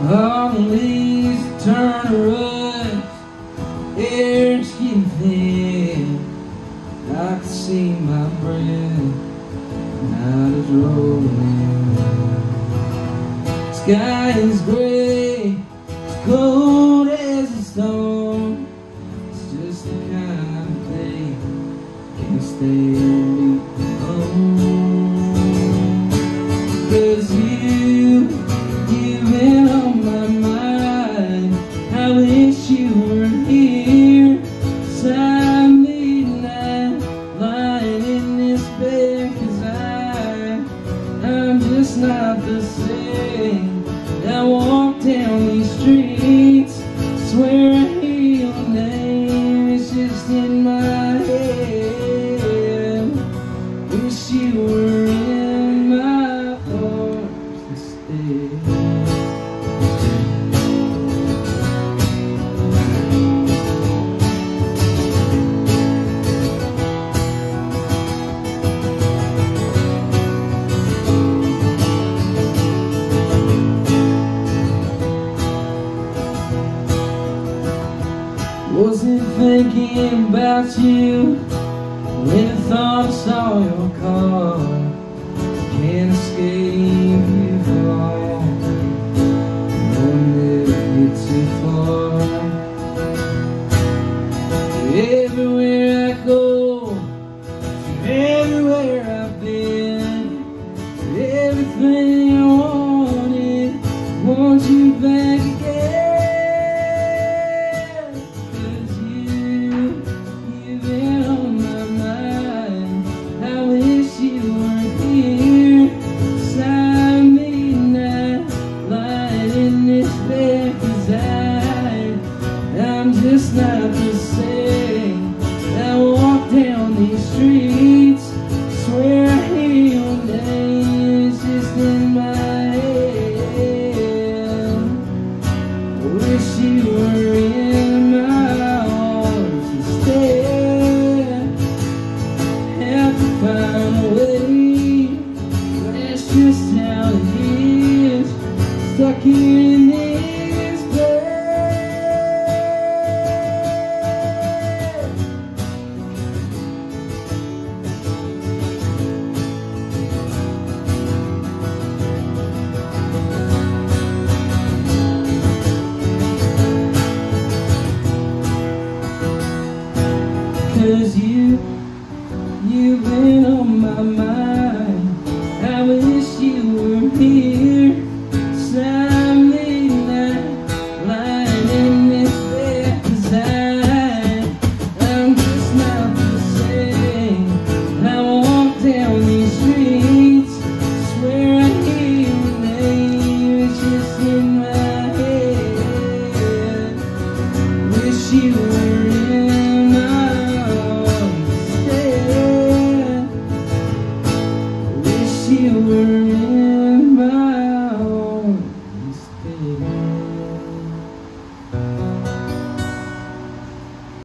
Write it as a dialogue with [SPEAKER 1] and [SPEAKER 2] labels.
[SPEAKER 1] The leaves turn rust, air's getting thin. I can see my breath, night is rolling. Sky is gray, it's cold as a stone. It's just the kind of thing can't stay the same. I walk down these streets, swear I hear your name. It's just in my head. Wasn't thinking about you when I thought I saw your car. Can't escape you for long. Don't never get too far. Everywhere I go, everywhere I've been, everything I wanted, want you back again. Just how it is. Stuck in this bed. Cause you, you've been on my mind I wish